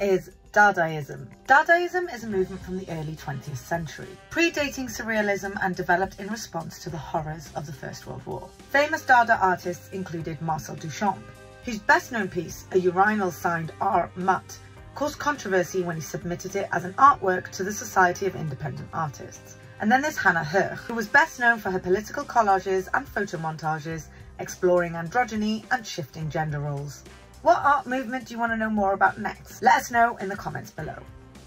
Is Dadaism. Dadaism is a movement from the early 20th century, predating Surrealism and developed in response to the horrors of the First World War. Famous Dada artists included Marcel Duchamp, whose best known piece, a urinal signed R. Mutt, caused controversy when he submitted it as an artwork to the Society of Independent Artists. And then there's Hannah Höch, who was best known for her political collages and photo montages exploring androgyny and shifting gender roles. What art movement do you want to know more about next? Let us know in the comments below.